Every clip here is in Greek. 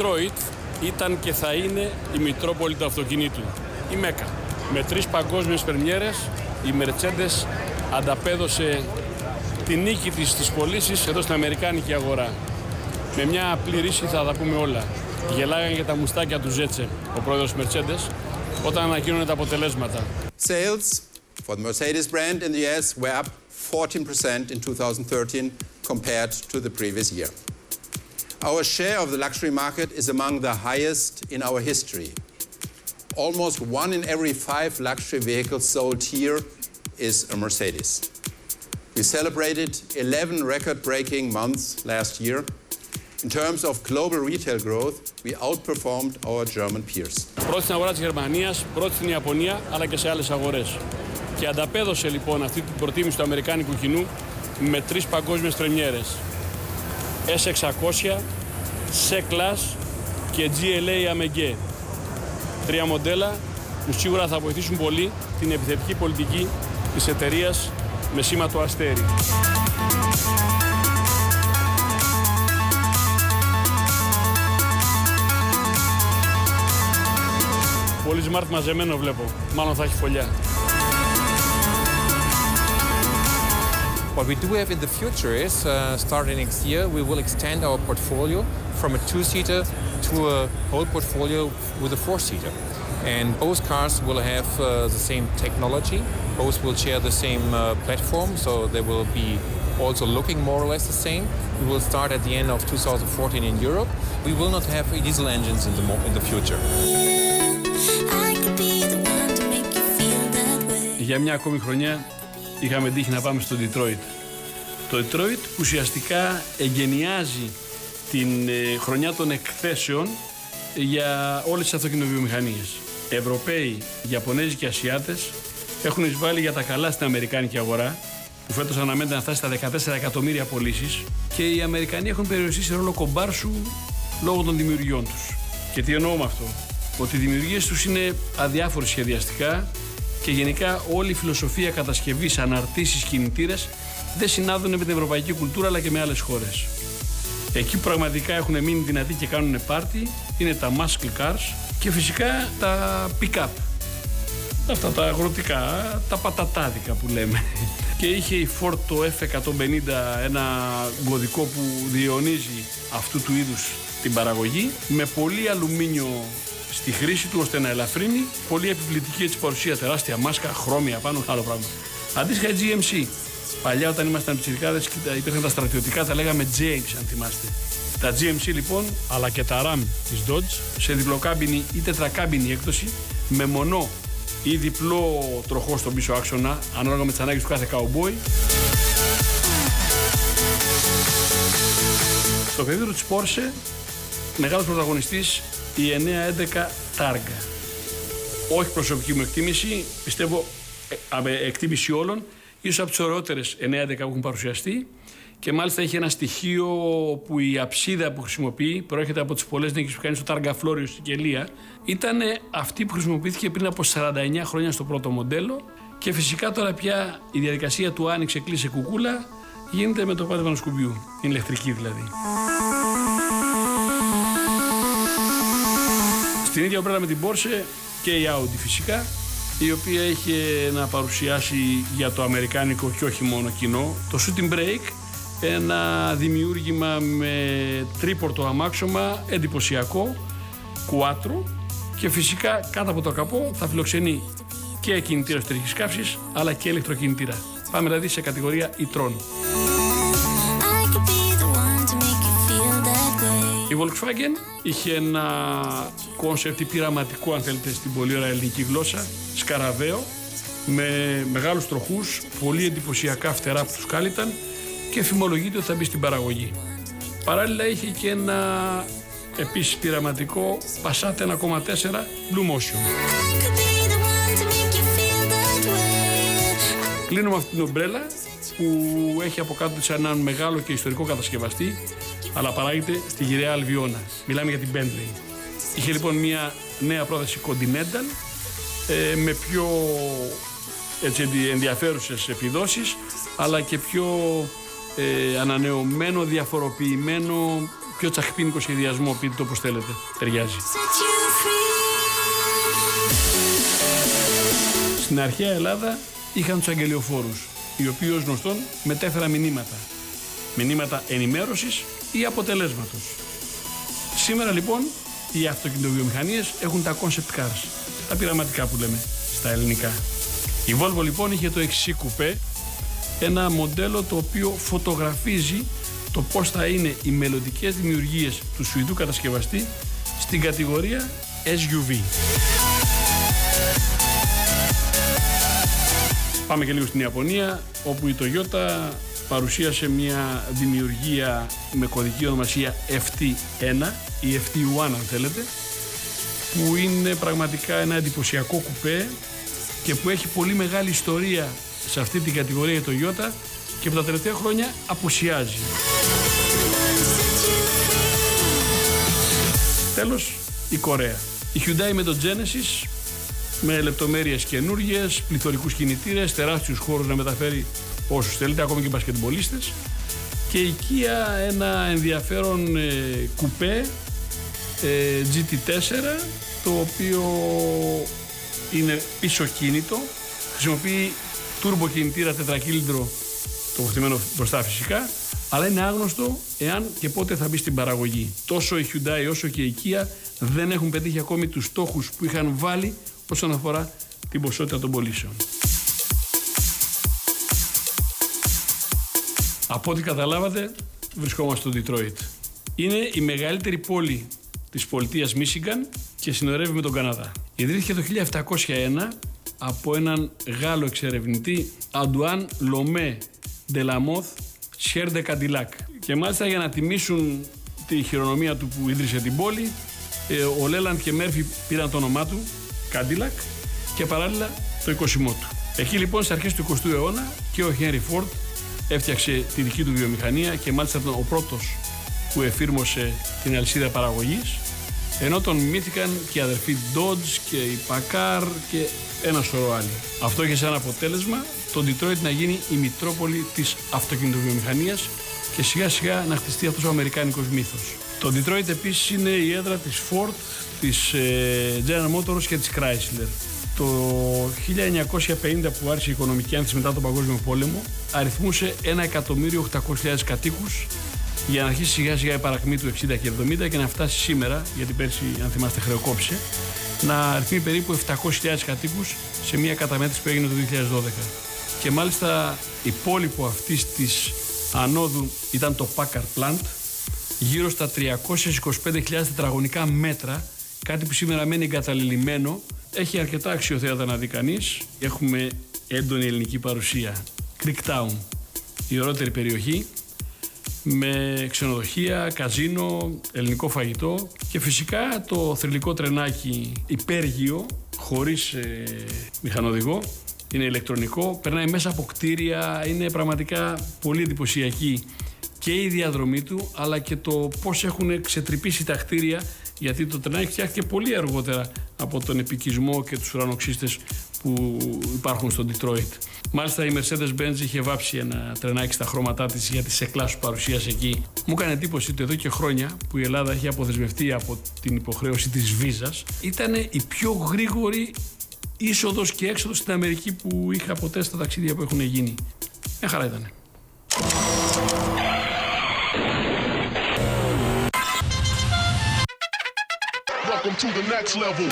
Το Detroit ήταν και θα είναι η Μητρόπολη του αυτοκινήτου, η Μέκα. Με τρεις παγκόσμιες πρεμιέρες, η Mercedes ανταπέδωσε τη νίκη της στις πωλήσεις εδώ στην Αμερικάνικη αγορά. Με μια απλή ρίση θα τα πούμε όλα. Γελάγαν για τα μουστάκια του Ζέτσε, ο πρόεδρος Mercedes, όταν ανακοίνωνε τα αποτελέσματα. Sales for the Mercedes brand in the US were up 14% in 2013 compared to the previous year. Our share of the luxury market is among the highest in our history. Almost one in every five luxury vehicles sold here is a Mercedes. We celebrated 11 record-breaking months last year. In terms of global retail growth, we outperformed our German peers. Πρώτη στην αγορά της Γερμανίας, πρώτη στην Ιαπωνία, αλλά και σε άλλες αγορές. Και ανταπέδωσε λοιπόν αυτή την προτίμηση του Αμερικάνικου κοινού με τρεις παγκόσμιες πρεμιέρες. S600, C-Class και GLA Amege. Τρία μοντέλα που σίγουρα θα βοηθήσουν πολύ την επιθετική πολιτική της εταιρείας με σήμα το αστέρι. Πολύ smart μαζεμένο βλέπω. Μάλλον θα έχει φωλιά. What we do have in the future is, uh, starting next year, we will extend our portfolio from a two-seater to a whole portfolio with a four-seater. And both cars will have uh, the same technology. Both will share the same uh, platform, so they will be also looking more or less the same. We will start at the end of 2014 in Europe. We will not have diesel engines in the, mo- in the future. I could be the one to make you feel that way. Για μια ακόμη χρονιά είχαμε τύχει να πάμε στο Detroit. Το Detroit που ουσιαστικά εγκαινιάζει την ε, χρονιά των εκθέσεων για όλες τις αυτοκινητοβιομηχανίες. Ευρωπαίοι, Ιαπωνέζοι και Ασιάτες έχουν εισβάλει για τα καλά στην Αμερικάνικη αγορά που φέτος αναμένεται να φτάσει στα 14 εκατομμύρια πωλήσεις και οι Αμερικανοί έχουν περιοριστεί σε ρόλο κομπάρσου λόγω των δημιουργιών τους. Και τι εννοώ με αυτό; Ότι οι δημιουργίες τους είναι αδιάφορες σχεδιαστικά και γενικά όλη η φιλοσοφία κατασκευής, αναρτήσεις, κινητήρες δεν συνάδουν με την ευρωπαϊκή κουλτούρα αλλά και με άλλες χώρες. Εκεί που πραγματικά έχουν μείνει δυνατοί και κάνουν πάρτι είναι τα muscle cars και φυσικά τα pick-up. Αυτά τα αγροτικά, τα πατατάδικα που λέμε. Και είχε η Ford το F150 ένα κωδικό που διαιωνίζει αυτού του είδους την παραγωγή με πολύ αλουμίνιο στη χρήση του ώστε να ελαφρύνει. Πολύ επιβλητική έτσι παρουσία, τεράστια μάσκα, χρώμια πάνω, άλλο πράγμα. Αντίστοιχα GMC. Παλιά όταν ήμασταν πιτσιρικάδες και τα- υπήρχαν τα στρατιωτικά, τα λέγαμε James αν θυμάστε. Τα GMC λοιπόν, αλλά και τα RAM της Dodge, σε διπλοκάμπινη ή τετρακάμπινη έκδοση, με μονό ή διπλό τροχό στον πίσω άξονα, ανάλογα με τις ανάγκες του κάθε cowboy. Στο πεδίο της Porsche, μεγάλος πρωταγωνιστής η 911 Targa. Όχι προσωπική μου εκτίμηση, πιστεύω ε, αμε- εκτίμηση όλων, ίσως από τις ωραιότερες 911 που έχουν παρουσιαστεί και μάλιστα έχει ένα στοιχείο που η αψίδα που χρησιμοποιεί προέρχεται από τις πολλές νίκες που κάνει στο Targa Florio στην Κελία. Ήταν αυτή που χρησιμοποιήθηκε πριν από 49 χρόνια στο πρώτο μοντέλο και φυσικά τώρα πια η διαδικασία του άνοιξε, κλείσε κουκούλα γίνεται με το πάτημα του σκουμπιού, είναι ηλεκτρική δηλαδή. Στην ίδια οπέρα με την Porsche και η Audi φυσικά, η οποία είχε να παρουσιάσει για το αμερικάνικο και όχι μόνο κοινό το Shooting Brake, ένα δημιούργημα με τρίπορτο αμάξωμα εντυπωσιακό, quattro και φυσικά κάτω από το καπό θα φιλοξενεί και κινητήρα εσωτερικής καύσης αλλά και ηλεκτροκινητήρα. Πάμε δηλαδή σε κατηγορία e-tron. Η Volkswagen είχε ένα concept πειραματικό αν θέλετε στην πολύ ωραία ελληνική γλώσσα, σκαραβαίο, με μεγάλους τροχούς, πολύ εντυπωσιακά φτερά που τους κάλυπταν και φημολογείται ότι θα μπει στην παραγωγή. Παράλληλα είχε και ένα επίσης πειραματικό Passat 1,4 Blue Motion. I could be the one to make you feel that way. Κλείνω με αυτή την ομπρέλα που έχει από κάτω της έναν μεγάλο και ιστορικό κατασκευαστή αλλά παράγεται στη γυραιά Αλβιώνα. Μιλάμε για την Bentley. Είχε λοιπόν μια νέα πρόθεση Continental ε, με πιο έτσι, ενδι- ενδιαφέρουσες επιδόσεις αλλά και πιο ε, ανανεωμένο, διαφοροποιημένο πιο τσαχπίνικο σχεδιασμό, πείτε το όπως θέλετε. Ταιριάζει. Set you free. Στην αρχαία Ελλάδα είχαν τους αγγελιοφόρους, οι οποίοι ως γνωστόν μετέφεραν μηνύματα. Μηνύματα ενημέρωσης ή αποτελέσματος. Σήμερα λοιπόν οι αυτοκινητοβιομηχανίες έχουν τα concept cars, τα πειραματικά που λέμε στα ελληνικά. Η Volvo λοιπόν είχε το XC Coupé, ένα μοντέλο το οποίο φωτογραφίζει το πώς θα είναι οι μελλοντικές δημιουργίες του Σουηδού κατασκευαστή στην κατηγορία SUV. Πάμε και λίγο στην Ιαπωνία, όπου η Toyota παρουσίασε μια δημιουργία με κωδική ονομασία FT1 ή FT1 αν θέλετε, που είναι πραγματικά ένα εντυπωσιακό κουπέ και που έχει πολύ μεγάλη ιστορία σε αυτή την κατηγορία η Toyota και που τα τελευταία χρόνια απουσιάζει. Τέλος, η Κορέα. Η Hyundai με το Genesis με λεπτομέρειες καινούργιες, πληθωρικούς κινητήρες, τεράστιους χώρους να μεταφέρει όσους θέλετε, ακόμη και μπασκετμπολίστες και η Kia ένα ενδιαφέρον ε, κουπέ ε, GT4 το οποίο είναι πίσω κίνητο χρησιμοποιεί τούρμπο κινητήρα τετρακύλινδρο τοποθετημένο μπροστά φυσικά αλλά είναι άγνωστο εάν και πότε θα μπει στην παραγωγή. Τόσο η Hyundai όσο και η Kia δεν έχουν πετύχει ακόμη τους στόχους που είχαν βάλει όσον αφορά την ποσότητα των πωλήσεων. Από ό,τι καταλάβατε, βρισκόμαστε στο Detroit. Είναι η μεγαλύτερη πόλη της πολιτείας Μίσιγκαν και συνορεύει με τον Καναδά. Ιδρύθηκε το 1701 από έναν Γάλλο εξερευνητή Αντουάν Λομέ Ντελαμόθ Σιέρντε Καντιλάκ. Και μάλιστα για να τιμήσουν τη χειρονομία του που ίδρυσε την πόλη, ε, ο Λέλαντ και Μέρφυ πήραν το όνομά του, Κάντιλακ, και παράλληλα το οικοσιμό του. Εκεί λοιπόν στις αρχές του 20ου αιώνα και ο Χένρι Φόρτ έφτιαξε τη δική του βιομηχανία και μάλιστα ήταν ο πρώτος που εφήρμοσε την αλυσίδα παραγωγής. Ενώ τον μιμήθηκαν και οι αδερφοί Dodge και η Packard και ένα σωρό άλλοι. Αυτό είχε σαν αποτέλεσμα το Detroit να γίνει η μητρόπολη της αυτοκινητοβιομηχανίας και σιγά σιγά να χτιστεί αυτός ο αμερικάνικος μύθος. Το Detroit επίσης είναι η έδρα της Ford, της ε, General Motors και της Chrysler. Το 1950 που άρχισε η οικονομική άνθηση μετά τον Παγκόσμιο Πόλεμο αριθμούσε 1.800.000 κατοίκους για να αρχίσει σιγά σιγά η παρακμή του 60 και 70 και να φτάσει σήμερα, γιατί πέρσι αν θυμάστε χρεοκόπησε, να αριθμεί περίπου 700.000 κατοίκους σε μια καταμέτρηση που έγινε το 2012. Και μάλιστα υπόλοιπο αυτής της ανόδου ήταν το Packard Plant, γύρω στα 325.000 τετραγωνικά μέτρα, κάτι που σήμερα μένει εγκαταλειμμένο. Έχει αρκετά αξιοθέατα να δει κανείς. Έχουμε έντονη ελληνική παρουσία. Creek Town, η ωραίτερη περιοχή, με ξενοδοχεία, καζίνο, ελληνικό φαγητό και φυσικά το θρηλυκό τρενάκι υπέργειο, χωρίς ε, μηχανοδηγό, είναι ηλεκτρονικό, περνάει μέσα από κτίρια, είναι πραγματικά πολύ εντυπωσιακή και η διαδρομή του, αλλά και το πώς έχουν ξετρυπήσει τα κτίρια, γιατί το τρενάκι φτιάχτηκε πολύ αργότερα από τον επικισμό και τους ουρανοξύστες που υπάρχουν στο Detroit. Μάλιστα η Mercedes-Benz είχε βάψει ένα τρενάκι στα χρώματά της για τις εκλάσεις που παρουσίασε εκεί. Μου έκανε εντύπωση ότι εδώ και χρόνια που η Ελλάδα έχει αποδεσμευτεί από την υποχρέωση της βίζας ήταν η πιο γρήγορη είσοδος και έξοδος στην Αμερική που είχα ποτέ στα ταξίδια που έχουν γίνει. Μια χαρά ήταν. Welcome to the next level.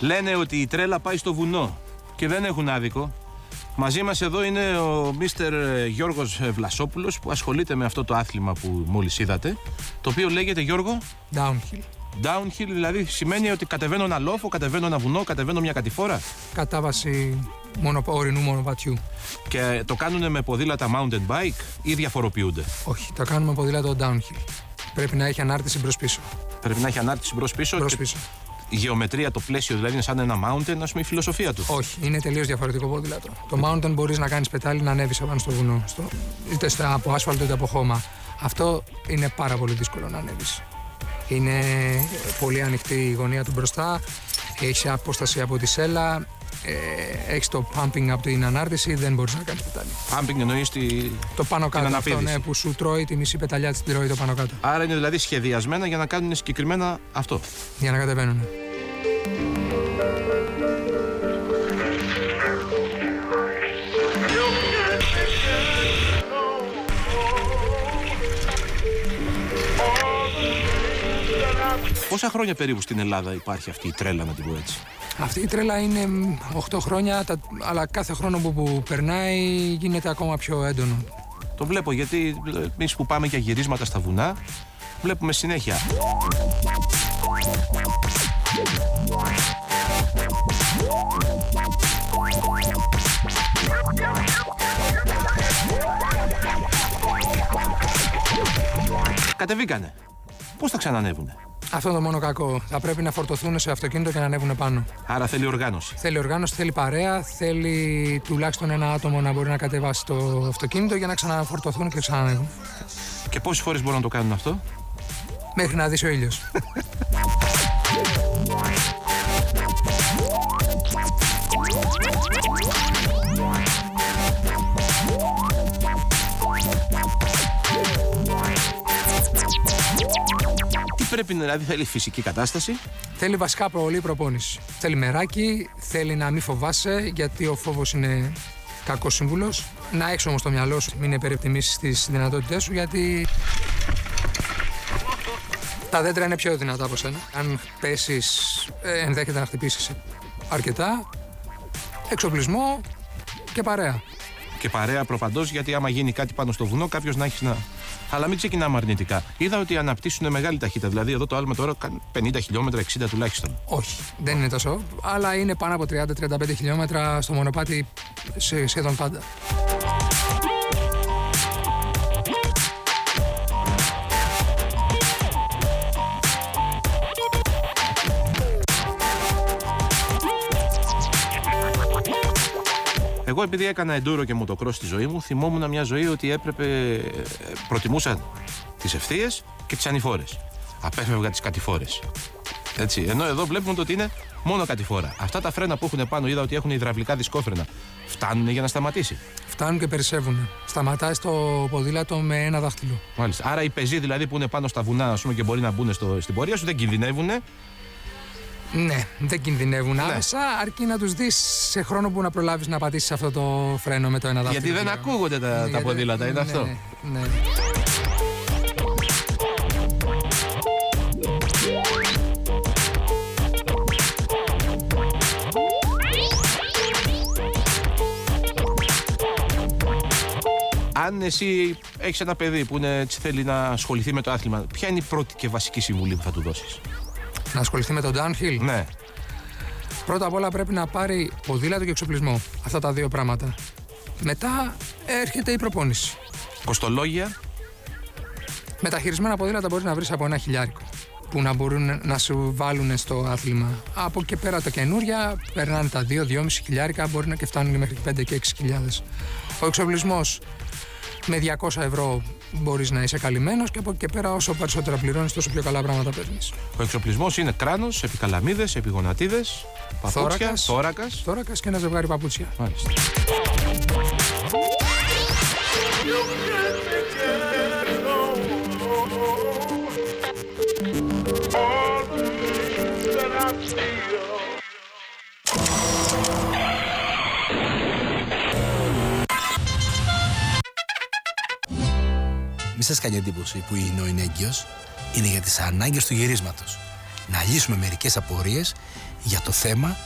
Λένε ότι η τρέλα πάει στο βουνό και δεν έχουν άδικο. Μαζί μας εδώ είναι ο Μίστερ Γιώργος Βλασόπουλος που ασχολείται με αυτό το άθλημα που μόλις είδατε το οποίο λέγεται Γιώργο Downhill. Downhill δηλαδή σημαίνει ότι κατεβαίνω ένα λόφο, κατεβαίνω ένα βουνό, κατεβαίνω μια κατηφόρα; Κατάβαση μονο, ορεινού μονοπατιού. και το κάνουν με ποδήλατα mountain bike ή διαφοροποιούνται; Όχι, το κάνουμε ποδήλατο downhill. Πρέπει να έχει ανάρτηση μπρος πίσω. Πρέπει να έχει ανάρτηση μπρος πίσω. Μπρος και πίσω. η γεωμετρία, το πλαίσιο δηλαδή είναι σαν ένα mountain, ας πούμε, η φιλοσοφία του. Όχι, είναι τελείως διαφορετικό ποδήλατο. Το mountain μπορείς να κάνεις πετάλι να ανέβεις απάνω στο βουνό. Στο, είτε στα, από άσφαλτο είτε από χώμα. Αυτό είναι πάρα πολύ δύσκολο να ανέβεις. Είναι πολύ ανοιχτή η γωνία του μπροστά. Έχει απόσταση από τη σέλα. Ε, έχεις το pumping από την ανάρτηση. Δεν μπορείς να κάνεις πετάλι. Pumping εννοείς τη... Το πάνω κάτω αυτό αναπήδηση. ναι, που σου τρώει τη μισή πεταλιά της τρώει το πάνω κάτω. Άρα είναι δηλαδή σχεδιασμένα για να κάνουν συγκεκριμένα αυτό. Για να κατεβαίνουν. Πόσα χρόνια περίπου στην Ελλάδα υπάρχει αυτή η τρέλα, να την πω έτσι; Αυτή η τρέλα είναι μ, 8 χρόνια, τα- αλλά κάθε χρόνο που, που περνάει γίνεται ακόμα πιο έντονο. Το βλέπω γιατί εμείς που πάμε για γυρίσματα στα βουνά, βλέπουμε συνέχεια. Κατεβήκανε. Πώς θα ξανανεύουνε; Αυτό είναι το μόνο κακό. Θα πρέπει να φορτωθούν σε αυτοκίνητο και να ανέβουν πάνω. Άρα θέλει οργάνωση. Θέλει οργάνωση, θέλει παρέα, θέλει τουλάχιστον ένα άτομο να μπορεί να κατεβάσει το αυτοκίνητο για να ξαναφορτωθούν και ξανανεύουν. Και πόσες φορές μπορούν να το κάνουν αυτό; Μέχρι να δεις ο ήλιος. πρέπει να δηλαδή θέλει φυσική κατάσταση. θέλει βασικά πολύ προπόνηση. Θέλει μεράκι, θέλει να μην φοβάσαι, γιατί ο φόβος είναι κακός σύμβουλος. Να έχει όμως το μυαλό σου, μην υπερεπτιμήσει τις δυνατότητές σου, γιατί τα δέντρα είναι πιο δυνατά από σένα. Αν πέσεις, ενδέχεται να χτυπήσεις αρκετά. Εξοπλισμό και παρέα. Και παρέα προπαντός, γιατί άμα γίνει κάτι πάνω στο βουνό, κάποιος να έχεις να. Αλλά μην ξεκινάμε αρνητικά. Είδα ότι αναπτύσσουν μεγάλη ταχύτητα. Δηλαδή, εδώ το άλμα τώρα κάνει 50 χιλιόμετρα, 60 τουλάχιστον. Όχι, δεν είναι τόσο, αλλά είναι πάνω από 30-35 χιλιόμετρα στο μονοπάτι σε σχεδόν πάντα. Εγώ επειδή έκανα εντούρο και motocross στη ζωή μου, θυμόμουν μια ζωή ότι έπρεπε. ε, προτιμούσα τις ευθείες και τις ανηφόρες. Απέφευγα τις κατηφόρες. Έτσι. Ενώ εδώ βλέπουμε το ότι είναι μόνο κατηφόρα. Αυτά τα φρένα που έχουν πάνω, είδα ότι έχουν υδραυλικά δισκόφρενα. Φτάνουν για να σταματήσει. Φτάνουν και περισσεύουν. Σταματάει στο ποδήλατο με ένα δάχτυλο. Μάλιστα. Άρα οι πεζοί δηλαδή που είναι πάνω στα βουνά ας πούμε, και μπορεί να μπουν στο, στην πορεία σου δεν κινδυνεύουν. Ναι, δεν κινδυνεύουν άμεσα, αρκεί να τους δεις σε χρόνο που να προλάβεις να πατήσεις αυτό το φρένο με το ένα δάχτυλο. Γιατί δεν ακούγονται τα, τα γιατί- ποδήλατα, είναι ναι, αυτό. Ναι, ναι. Αν εσύ έχεις ένα παιδί που είναι, έτσι, θέλει να ασχοληθεί με το άθλημα, ποια είναι η πρώτη και βασική συμβουλή που θα του δώσεις; Να ασχοληθεί με το downhill. Ναι. Πρώτα απ' όλα πρέπει να πάρει ποδήλατο και εξοπλισμό. Αυτά τα δύο πράγματα. Μετά έρχεται η προπόνηση. Κοστολόγια. Με τα χειρισμένα ποδήλατα μπορείς να βρεις από ένα χιλιάρικο που να μπορούν να σου βάλουν στο άθλημα. Από εκεί πέρα τα καινούρια περνάνε τα 2-2,5 χιλιάρικα, μπορεί να και φτάνουν και μέχρι 5 και 6 χιλιάδες. Ο εξοπλισμός με 200 ευρώ μπορείς να είσαι καλυμμένος και από εκεί και πέρα όσο περισσότερα πληρώνεις, τόσο πιο καλά πράγματα παίρνεις. Ο εξοπλισμός είναι κράνος, επικαλαμίδες, επιγονατίδες, παπούτσια, Θώρακας. θώρακας. Τώρα και ένα ζευγάρι παπούτσια. Μάλιστα. Μη σας κάνει εντύπωση που είναι ο ενέγκυος είναι για τις ανάγκες του γυρίσματος. Να λύσουμε μερικές απορίες για το θέμα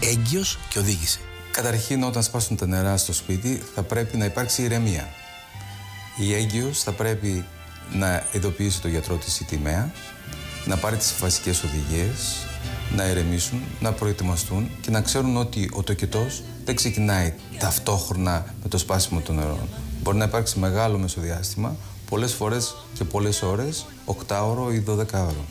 έγκυος και οδήγηση. Καταρχήν, όταν σπάσουν τα νερά στο σπίτι, θα πρέπει να υπάρξει ηρεμία. Η έγκυος θα πρέπει να ειδοποιήσει το γιατρό της ή τη ΜΕΑ, να πάρει τις βασικές οδηγίες, να ηρεμήσουν, να προετοιμαστούν και να ξέρουν ότι ο τοκετός δεν ξεκινάει ταυτόχρονα με το σπάσιμο των νερών. Μπορεί να υπάρξει μεγάλο μεσοδιάστημα, πολλές φορές και πολλές ώρες, 8ωρο ή 12ωρο.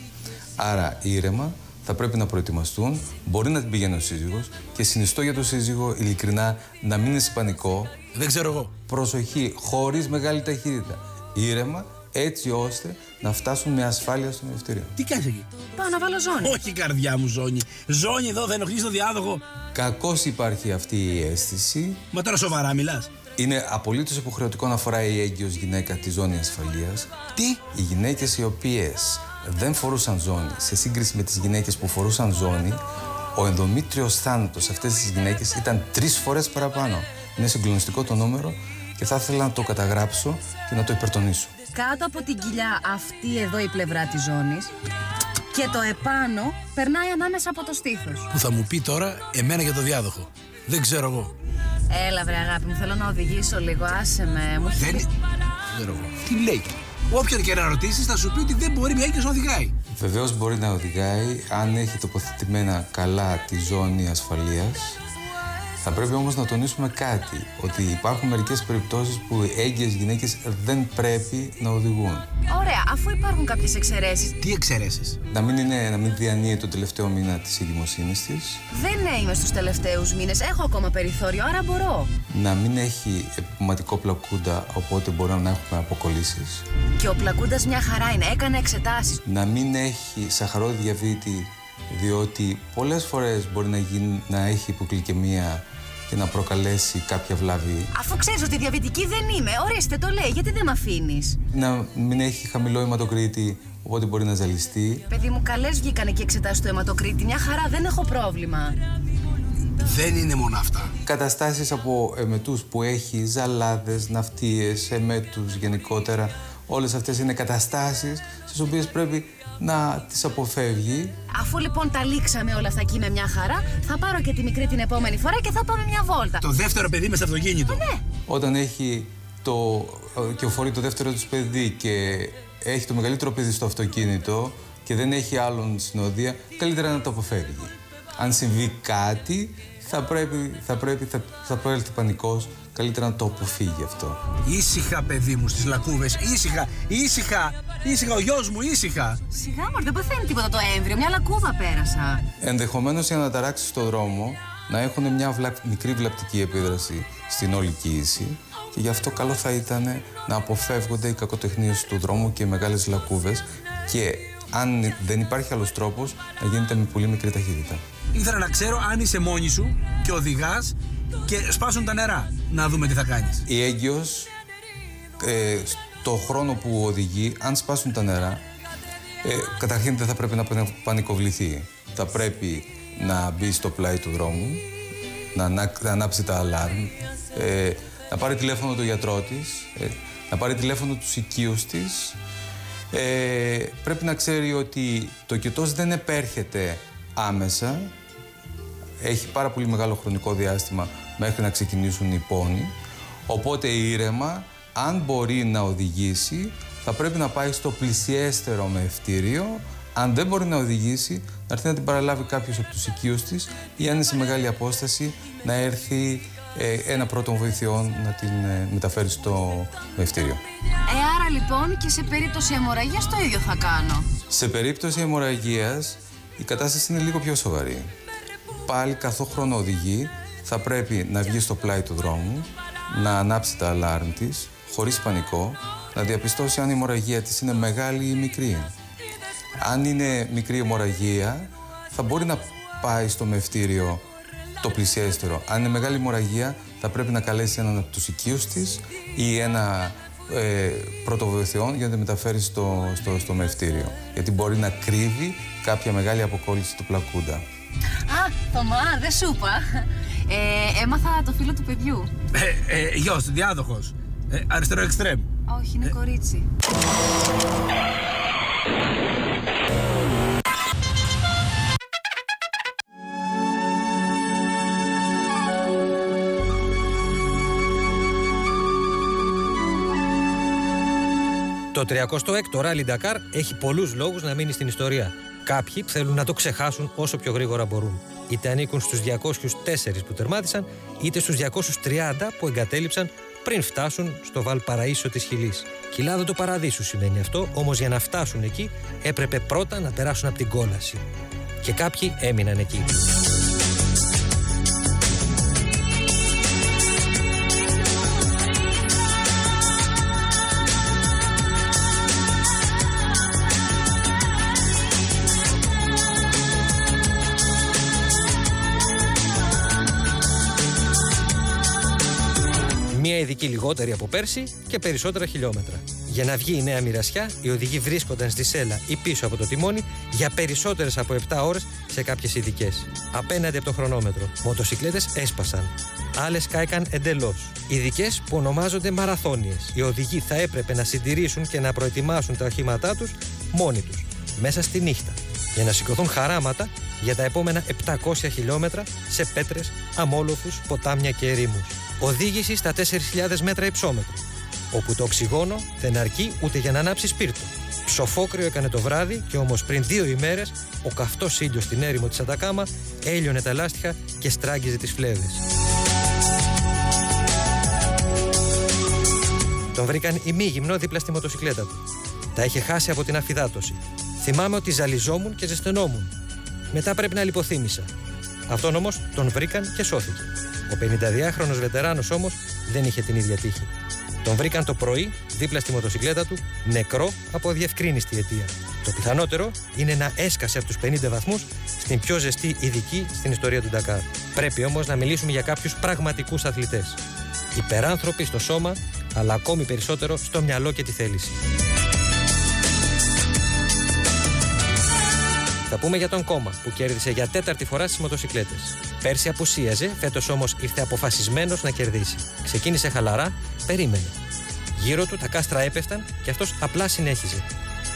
Άρα ήρεμα, θα πρέπει να προετοιμαστούν. Μπορεί να την πηγαίνει ο σύζυγος και συνιστώ για τον σύζυγο ειλικρινά να μην είναι σε πανικό. Δεν ξέρω εγώ. Προσοχή, χωρίς μεγάλη ταχύτητα. Ήρεμα, έτσι ώστε να φτάσουν με ασφάλεια στο μευτήριο. Τι κάνεις εκεί; Πάω να βάλω ζώνη. Όχι, καρδιά μου, ζώνη. Ζώνη εδώ, θα ενοχλήσει το διάδοχο. Κακώς υπάρχει αυτή η αίσθηση. Μα τώρα σοβαρά μιλάς. Είναι απολύτως υποχρεωτικό να φοράει η έγκυος γυναίκα τη ζώνη ασφαλείας. Τι; Οι γυναίκες οι οποίες δεν φορούσαν ζώνη σε σύγκριση με τις γυναίκες που φορούσαν ζώνη, ο ενδομήτριος θάνατος σε αυτές τις γυναίκες ήταν τρεις φορές παραπάνω. Είναι συγκλονιστικό το νούμερο και θα ήθελα να το καταγράψω και να το υπερτονίσω. Κάτω από την κοιλιά αυτή εδώ η πλευρά της ζώνης και το επάνω περνάει ανάμεσα από το στήθος. Που θα μου πει τώρα εμένα για το διάδοχο. Δεν ξέρω εγώ. Έλα βρε αγάπη μου, θέλω να οδηγήσω λίγο, άσε με. Μου έχεις Δεν. πει- Δεν ξέρω εγώ. Τι λέει; Όποιον και να ρωτήσεις θα σου πει ότι δεν μπορεί μια έγκυος να οδηγάει. Βεβαίως μπορεί να οδηγάει αν έχει τοποθετημένα καλά τη ζώνη ασφαλείας. Θα πρέπει όμως να τονίσουμε κάτι, ότι υπάρχουν μερικές περιπτώσεις που οι έγκυες γυναίκες δεν πρέπει να οδηγούν. Ωραία, αφού υπάρχουν κάποιες εξαιρέσεις, Τι εξαιρέσεις; Να μην, είναι, να μην διανύει το τελευταίο μήνα της εγκυμοσύνης της, δεν είμαι στους τελευταίους μήνες, έχω ακόμα περιθώριο, άρα μπορώ. να μην έχει επιπλωματικό πλακούντα, οπότε μπορεί να έχουμε αποκολλήσεις, Και ο πλακούντας μια χαρά είναι, έκανα εξετάσεις. να μην έχει σαχαρόδι διαβήτη, διότι πολλές φορές μπορεί να, γίνει, να έχει υπογλυκαιμία και να προκαλέσει κάποια βλάβη. Αφού ξέρεις ότι διαβητική δεν είμαι, ορίστε το λέει, γιατί δεν με αφήνεις; Να μην έχει χαμηλό αιματοκρίτη, οπότε μπορεί να ζαλιστεί. Παιδί μου, καλές βγήκανε και εξετάσεις του αιματοκρίτη, μια χαρά, δεν έχω πρόβλημα. Δεν είναι μόνο αυτά. Καταστάσεις από εμετούς που έχει, ζαλάδες, ναυτίες, εμέτους γενικότερα. Όλες αυτές είναι καταστάσεις στις οποίες πρέπει να τις αποφεύγει. Αφού λοιπόν τα λήξαμε όλα αυτά εκεί με μια χαρά, θα πάρω και τη μικρή την επόμενη φορά και θα πάμε μια βόλτα. Το δεύτερο παιδί με στο αυτοκίνητο. Ναι. Όταν έχει το, και οφορεί το δεύτερο τους παιδί και έχει το μεγαλύτερο παιδί στο αυτοκίνητο και δεν έχει άλλον συνοδεία, καλύτερα να το αποφεύγει. Αν συμβεί κάτι, θα πρέπει, θα πρέπει, θα, θα προέλθει πανικός, καλύτερα να το αποφύγει αυτό. Ήσυχα, παιδί μου, στις λακκούβες. Ήσυχα, ήσυχα, ήσυχα, ο γιος μου, ήσυχα. Σιγά μου, δεν παθαίνει τίποτα το έμβριο, μια λακκούβα πέρασα. Ενδεχομένως οι αναταράξεις στον δρόμο να έχουν μια βλαπ- μικρή βλαπτική επίδραση στην όλη κοίηση και γι' αυτό καλό θα ήταν να αποφεύγονται οι κακοτεχνίες του δρόμου και οι μεγάλες λακκούβες και αν δεν υπάρχει άλλος τρόπος να γίνεται με πολύ μικρή ταχύτητα. Ήθελα να ξέρω αν είσαι μόνη σου και οδηγάς και σπάσουν τα νερά. Να δούμε τι θα κάνεις. Η έγκυος, ε, στο χρόνο που οδηγεί, αν σπάσουν τα νερά, ε, καταρχήν δεν θα πρέπει να πανε- πανικοβληθεί. Θα πρέπει να μπει στο πλάι του δρόμου, να, ανά- να ανάψει τα αλάρμ, ε, να πάρει τηλέφωνο του γιατρό της, ε, να πάρει τηλέφωνο τους οικείους της. Ε, πρέπει να ξέρει ότι το κετός δεν επέρχεται άμεσα, έχει πάρα πολύ μεγάλο χρονικό διάστημα μέχρι να ξεκινήσουν οι πόνοι. Οπότε ήρεμα, αν μπορεί να οδηγήσει, θα πρέπει να πάει στο πλησιέστερο μευτήριο. Αν δεν μπορεί να οδηγήσει, να έρθει να την παραλάβει κάποιος από τους οικείους της ή αν είναι σε μεγάλη απόσταση, να έρθει ε, ένα πρώτο βοηθειών να την ε, μεταφέρει στο μευτήριο. Ε, άρα λοιπόν και σε περίπτωση αιμορραγίας το ίδιο θα κάνω. Σε περίπτωση αιμορραγίας, η κατάσταση είναι λίγο πιο σοβαρή. Πάλι καθό χρόνο οδηγεί, θα πρέπει να βγει στο πλάι του δρόμου, να ανάψει τα αλάρμ της, χωρίς πανικό, να διαπιστώσει αν η αιμορραγία της είναι μεγάλη ή μικρή. Αν είναι μικρή αιμορραγία, θα μπορεί να πάει στο μευτήριο το πλησιέστερο. Αν είναι μεγάλη αιμορραγία, θα πρέπει να καλέσει έναν από τους οικείους της ή ένα ε, πρωτοβοηθειών για να τη μεταφέρει στο, στο, στο μευτήριο. Γιατί μπορεί να κρύβει κάποια μεγάλη αποκόλληση του πλακούντα. Α, Θωμά, δεν σου είπα. Ε, έμαθα το φίλο του παιδιού. Ε, ε, γιος, διάδοχος. Ε, αριστερό εξτρέμ. Όχι, είναι κορίτσι. Το 36ο Rally Dakar έχει πολλούς λόγους να μείνει στην ιστορία. Κάποιοι θέλουν να το ξεχάσουν όσο πιο γρήγορα μπορούν. Είτε ανήκουν στους 204 που τερμάτισαν, είτε στους 230 που εγκατέλειψαν πριν φτάσουν στο Βαλπαραΐσο της Χιλής. Κοιλάδο του Παραδείσου σημαίνει αυτό, όμως για να φτάσουν εκεί έπρεπε πρώτα να περάσουν από την κόλαση. Και κάποιοι έμειναν εκεί. Μία ειδική λιγότερη από πέρσι και περισσότερα χιλιόμετρα. Για να βγει η νέα μοιρασιά, οι οδηγοί βρίσκονταν στη σέλα ή πίσω από το τιμόνι για περισσότερες από 7 ώρες σε κάποιες ειδικές. Απέναντι από το χρονόμετρο, μοτοσυκλέτες έσπασαν. Άλλες κάηκαν εντελώς. Ειδικές που ονομάζονται μαραθώνιες. Οι οδηγοί θα έπρεπε να συντηρήσουν και να προετοιμάσουν τα οχήματά τους μόνοι τους, μέσα στη νύχτα, για να σηκωθούν χαράματα για τα επόμενα 700 χιλιόμετρα σε πέτρες, αμόλοφους, ποτάμια και ερήμους. Οδήγηση στα 4.000 μέτρα υψόμετρο, όπου το οξυγόνο δεν αρκεί ούτε για να ανάψει σπίρτο. Ψοφόκριο έκανε το βράδυ και όμως πριν δύο ημέρες ο καυτός ήλιος στην έρημο της Ατακάμα έλειωνε τα λάστιχα και στράγγιζε τις φλέβες. Τον βρήκαν ημίγυμνο δίπλα στη μοτοσυκλέτα του. Τα είχε χάσει από την αφυδάτωση. Θυμάμαι ότι ζαλιζόμουν και ζεσθενόμουν. Μετά πρέπει να λιποθύμησα. Αυτόν όμως τον βρήκαν και σώθηκε. Ο 52χρονο βετεράνος όμως δεν είχε την ίδια τύχη. Τον βρήκαν το πρωί δίπλα στη μοτοσυκλέτα του, νεκρό από αδιευκρίνηστη αιτία. Το πιθανότερο είναι να έσκασε από τους 50 βαθμούς στην πιο ζεστή ειδική στην ιστορία του Ντακάρ. Πρέπει όμως να μιλήσουμε για κάποιους πραγματικούς αθλητές. Υπεράνθρωποι στο σώμα, αλλά ακόμη περισσότερο στο μυαλό και τη θέληση. Θα πούμε για τον Κόμμα που κέρδισε για τέταρτη φορά στις μοτοσυκλέτες. Πέρσι απουσίαζε, φέτος όμως ήρθε αποφασισμένος να κερδίσει. Ξεκίνησε χαλαρά, περίμενε. Γύρω του τα κάστρα έπεφταν και αυτός απλά συνέχιζε.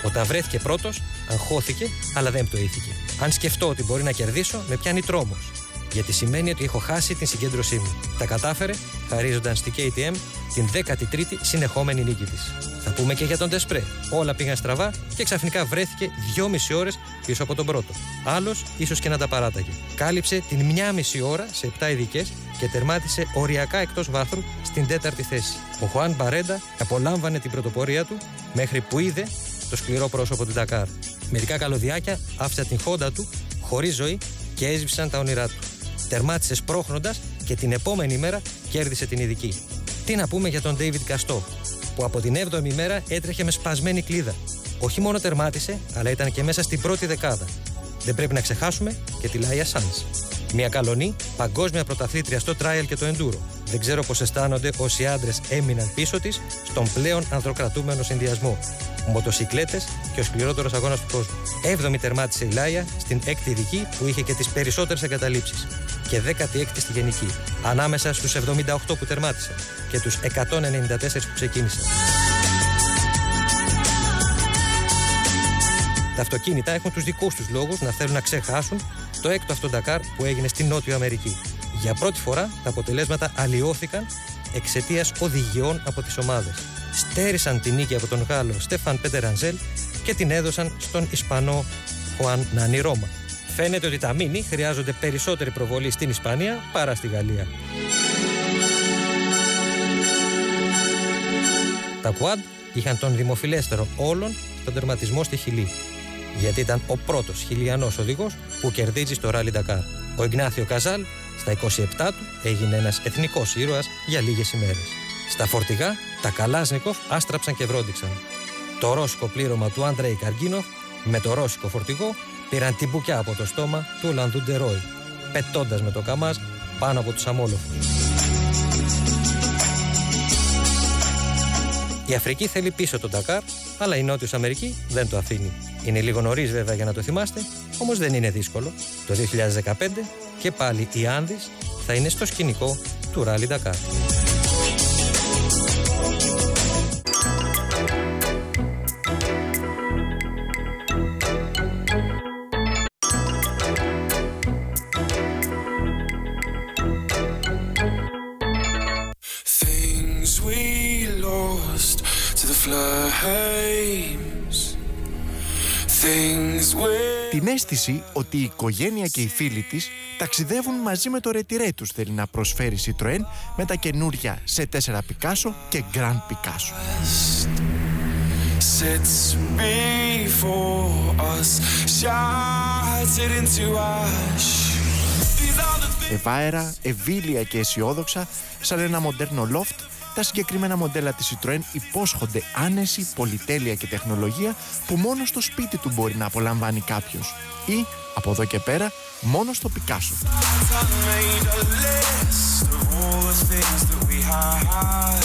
Όταν βρέθηκε πρώτος, αγχώθηκε, αλλά δεν πτωήθηκε. Αν σκεφτώ ότι μπορεί να κερδίσω, με πιάνει τρόμος. Γιατί σημαίνει ότι έχω χάσει την συγκέντρωσή μου. Τα κατάφερε, χαρίζονταν στη KTM την 13η συνεχόμενη νίκη της. Θα πούμε και για τον Τεσπρέ. Όλα πήγαν στραβά και ξαφνικά βρέθηκε 2,5 ώρες πίσω από τον πρώτο. Άλλος ίσως και να τα παράταγε. Κάλυψε την μία μισή ώρα σε 7 ειδικές και τερμάτισε οριακά εκτός βάθρου στην τέταρτη θέση. Ο Χουάν Μπαρέντα απολάμβανε την πρωτοπορία του μέχρι που είδε το σκληρό πρόσωπο του Ντακάρ. Μερικά καλωδιάκια άφησαν την χόντα του χωρίς ζωή και έσβησαν τα όνειρά του. Τερμάτισες σπρώχνοντα και την επόμενη μέρα κέρδισε την ειδική. Τι να πούμε για τον David Καστό, που από την 7η μέρα έτρεχε με σπασμένη κλίδα. Όχι μόνο τερμάτισε, αλλά ήταν και μέσα στην πρώτη δεκάδα. Δεν πρέπει να ξεχάσουμε και τη Λάια Σάνς. Μια καλονή, παγκόσμια πρωταθλήτρια στο trial και το enduro. Δεν ξέρω πώς αισθάνονται όσοι άντρες έμειναν πίσω της στον πλέον ανδροκρατούμενο συνδυασμό. Μοτοσυκλέτες και ο σκληρότερος αγώνας του κόσμου. Έβδομη τερμάτισε η Λάια στην έκτη ειδική που είχε και τις περισσότερες εγκαταλείψεις. Και 16η στη γενική. Ανάμεσα στους 78 που τερμάτισαν και τους 194 που ξεκίνησαν. Τα αυτοκίνητα έχουν τους δικούς τους λόγους να θέλουν να ξεχάσουν το έκτο αυτό Ντακάρ που έγινε στη Νότιο Αμερική. Για πρώτη φορά τα αποτελέσματα αλλοιώθηκαν εξαιτίας οδηγιών από τις ομάδες. Στέρισαν την νίκη από τον Γάλλο Στέφαν Πέτερ Αντζέλ και την έδωσαν στον Ισπανό Χουάν Νάνι Ρώμα. Φαίνεται ότι τα μίνι χρειάζονται περισσότερη προβολή στην Ισπανία παρά στη Γαλλία. Τα Quad είχαν τον δημοφιλέστερο όλων στον τερματισμό στη Χιλή. Γιατί ήταν ο πρώτος χιλιανός οδηγός που κερδίζει στο Rally Dakar. Ο Ιγνάθιο Καζάλ στα 27 του έγινε ένας εθνικός ήρωας για λίγες ημέρες. Στα φορτηγά τα Καλάσνικοφ άστραψαν και βρόντιξαν. Το ρώσικο πλήρωμα του Άντρεϊ Καργκίνοφ με το ρώσικο φορτηγό πήραν την μπουκιά από το στόμα του Ολλανδού Ντερόι, πετώντας με το καμάζ πάνω από τους αμόλοφους. Η Αφρική θέλει πίσω τον Ντακάρ, αλλά η Νότιος Αμερική δεν το αφήνει. Είναι λίγο νωρίς βέβαια για να το θυμάστε, όμως δεν είναι δύσκολο. Το 2015 και πάλι οι Άνδης θα είναι στο σκηνικό του Ράλι Ντακάρ. Αίσθηση ότι η οικογένεια και οι φίλοι της ταξιδεύουν μαζί με το ρετυρέ τους θέλει να προσφέρει Citroën με τα καινούρια σε 4 Picasso και Grand Picasso. sits before us, shattered into ash. These are the Ευάερα, ευήλια και αισιόδοξα, σαν ένα μοντέρνο loft, τα συγκεκριμένα μοντέλα της Citroën υπόσχονται άνεση, πολυτέλεια και τεχνολογία που μόνο στο σπίτι του μπορεί να απολαμβάνει κάποιος. Ή, από εδώ και πέρα, μόνο στο Πικάσο. I made a list of all the things that we had.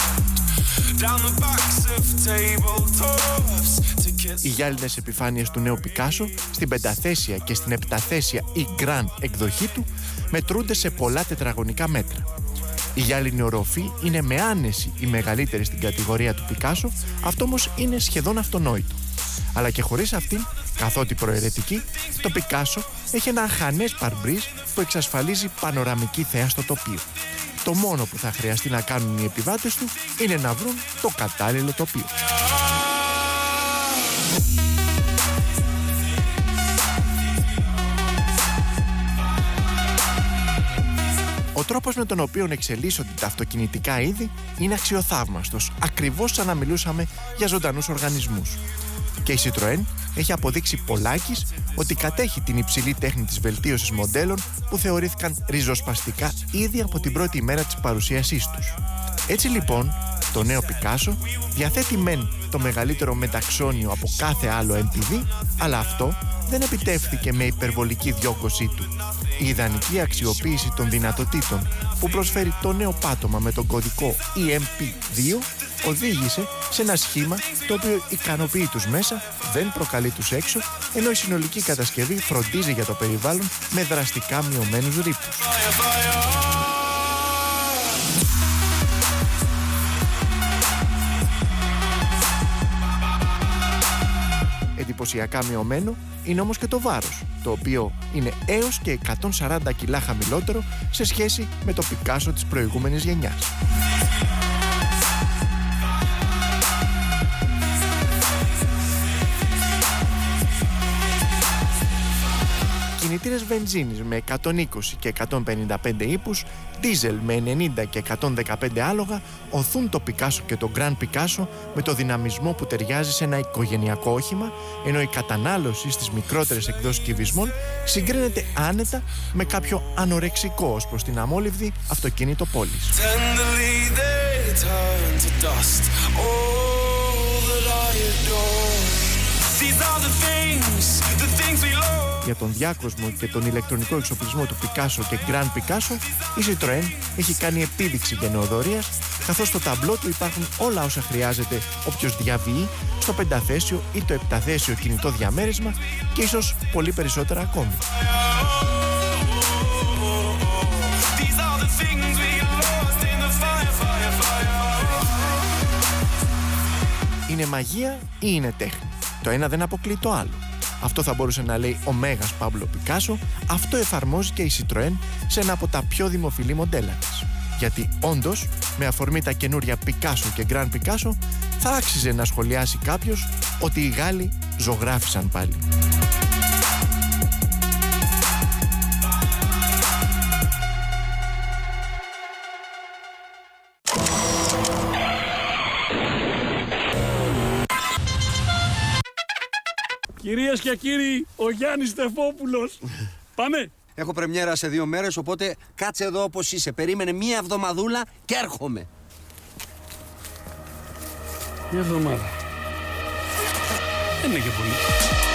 Down the backs of tabletops to get Οι γυάλινες επιφάνειες του νέου Πικάσο στην πενταθέσια και στην επταθέσια ή Grand εκδοχή του μετρούνται σε πολλά τετραγωνικά μέτρα. Η γυάλινη οροφή είναι με άνεση η μεγαλύτερη στην κατηγορία του Πικάσο, αυτό όμως είναι σχεδόν αυτονόητο. Αλλά και χωρίς αυτήν, καθότι προαιρετική, το Πικάσο έχει ένα αχανές παρμπρίζ που εξασφαλίζει πανοραμική θέα στο τοπίο. Το μόνο που θα χρειαστεί να κάνουν οι επιβάτες του είναι να βρουν το κατάλληλο τοπίο. Ο τρόπος με τον οποίο εξελίσσονται τα αυτοκινητικά είδη είναι αξιοθαύμαστος, ακριβώς σαν να μιλούσαμε για ζωντανούς οργανισμούς. Και η Citroën έχει αποδείξει πολλάκις ότι κατέχει την υψηλή τέχνη της βελτίωσης μοντέλων που θεωρήθηκαν ριζοσπαστικά ήδη από την πρώτη ημέρα της παρουσίασής τους. Έτσι λοιπόν, το νέο Picasso διαθέτει μεν το μεγαλύτερο μεταξώνιο από κάθε άλλο MPV, αλλά αυτό δεν επιτεύχθηκε με υπερβολική διόγκωσή του. Η ιδανική αξιοποίηση των δυνατοτήτων που προσφέρει το νέο πάτωμα με τον κωδικό EMP2 οδήγησε σε ένα σχήμα το οποίο ικανοποιεί τους μέσα, δεν προκαλεί τους έξω, ενώ η συνολική κατασκευή φροντίζει για το περιβάλλον με δραστικά μειωμένους ρήπους. Εντυπωσιακά μειωμένο είναι όμως και το βάρος, το οποίο είναι έως και 140 κιλά χαμηλότερο σε σχέση με το Πικάσο της προηγούμενης γενιάς. Κινητήρες βενζίνης με 120 και 155 ύπους, δίζελ με 90 και 115 άλογα οθούν το Picasso και το Grand Picasso με το δυναμισμό που ταιριάζει σε ένα οικογενειακό όχημα, ενώ η κατανάλωση στις μικρότερες εκδόσεις κυβισμών συγκρίνεται άνετα με κάποιο ανορεξικό ως προς την αμόλυβδη αυτοκίνητο πόλης. tenderly they turn to dust. All that I adore. Για τον διάκοσμο και τον ηλεκτρονικό εξοπλισμό του Picasso και Grand Picasso, η Citroën έχει κάνει επίδειξη γενναιοδορίας, καθώς στο ταμπλό του υπάρχουν όλα όσα χρειάζεται όποιος διαβεί στο πενταθέσιο ή το επταθέσιο κινητό διαμέρισμα και ίσως πολύ περισσότερα ακόμη. These are the things we lost in the fire, fire, fire. Είναι μαγεία ή είναι τέχνη; Το ένα δεν αποκλεί το άλλο. Αυτό θα μπορούσε να λέει ο Μέγας Παύλο Πικάσο, αυτό εφαρμόζει και η Citroën σε ένα από τα πιο δημοφιλή μοντέλα της. Γιατί όντως, με αφορμή τα καινούρια Picasso και Grand Picasso, θα άξιζε να σχολιάσει κάποιος ότι οι Γάλλοι ζωγράφισαν πάλι. Κυρίες και κύριοι, ο Γιάννης Στεφόπουλος. Πάμε. Έχω πρεμιέρα σε δύο μέρες, οπότε κάτσε εδώ όπως είσαι. Περίμενε μία εβδομαδούλα και έρχομαι. Μια εβδομάδα. Δεν είναι και πολύ.